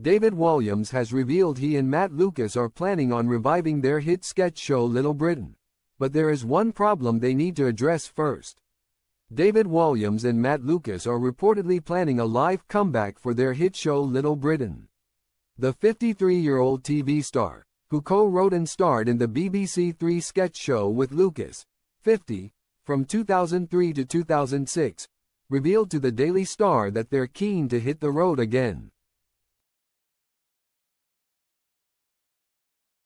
David Walliams has revealed he and Matt Lucas are planning on reviving their hit sketch show Little Britain. But there is one problem they need to address first. David Walliams and Matt Lucas are reportedly planning a live comeback for their hit show Little Britain. The 53-year-old TV star, who co-wrote and starred in the BBC Three sketch show with Lucas, 50, from 2003 to 2006, revealed to the Daily Star that they're keen to hit the road again.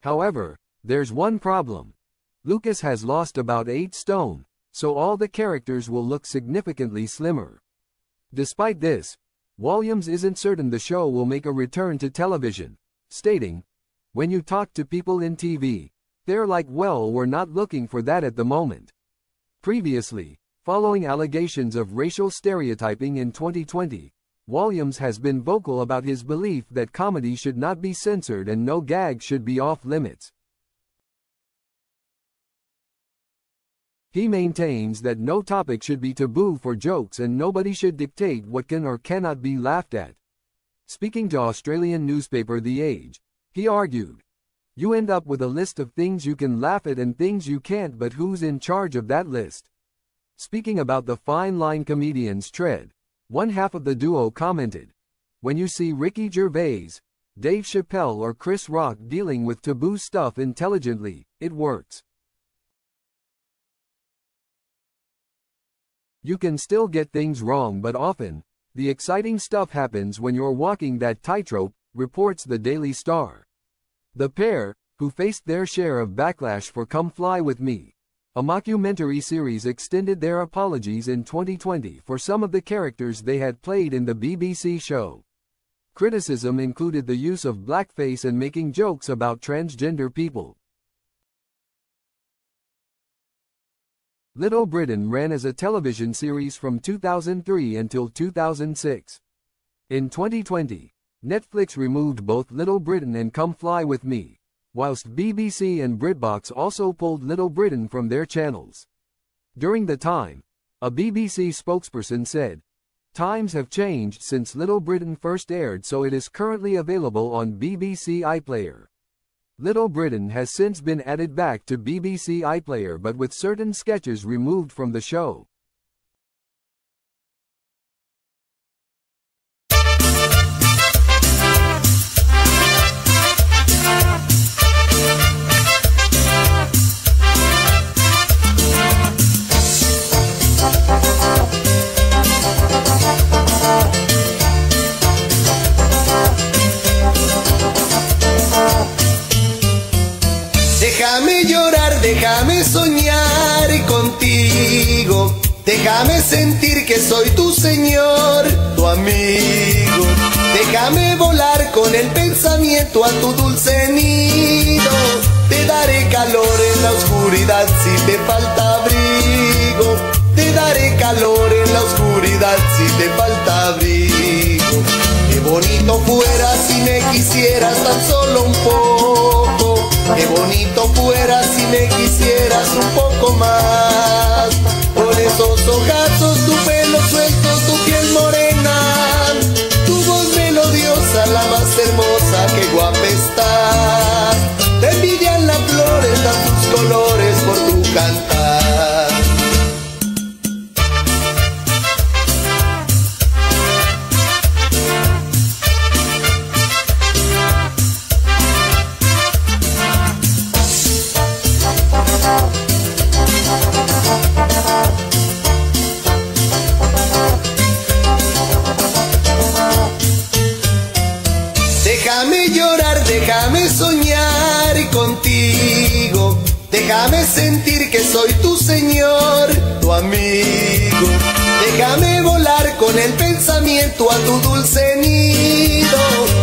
However, there's one problem. Lucas has lost about 8 stone, so all the characters will look significantly slimmer. Despite this, Walliams isn't certain the show will make a return to television, stating, When you talk to people in TV, they're like well we're not looking for that at the moment. Previously, following allegations of racial stereotyping in 2020, Walliams has been vocal about his belief that comedy should not be censored and no gag should be off limits. He maintains that no topic should be taboo for jokes and nobody should dictate what can or cannot be laughed at. Speaking to Australian newspaper The Age, he argued, You end up with a list of things you can laugh at and things you can't but who's in charge of that list? Speaking about the fine line comedians tread, one half of the duo commented, When you see Ricky Gervais, Dave Chappelle or Chris Rock dealing with taboo stuff intelligently, it works. You can still get things wrong but often, the exciting stuff happens when you're walking that tightrope, reports the Daily Star. The pair, who faced their share of backlash for Come Fly With Me, a mockumentary series extended their apologies in 2020 for some of the characters they had played in the BBC show. Criticism included the use of blackface and making jokes about transgender people. Little Britain ran as a television series from 2003 until 2006. In 2020, Netflix removed both Little Britain and Come Fly With Me, whilst BBC and BritBox also pulled Little Britain from their channels. During the time, a BBC spokesperson said, Times have changed since Little Britain first aired so it is currently available on BBC iPlayer. Little Britain has since been added back to BBC iPlayer but with certain sketches removed from the show. Déjame sentir que soy tu Señor, tu amigo. Déjame volar con el pensamiento a tu dulce nido. Te daré calor en la oscuridad si te falta abrigo. Te daré calor en la oscuridad si te falta abrigo. Qué bonito fuera si me quisieras tan solo un poco. Qué bonito fuera si me quisieras un poco más. Esos Déjame llorar, déjame soñar contigo. Déjame sentir que soy tu Señor, tu amigo. Déjame volar con el pensamiento a tu dulce nido.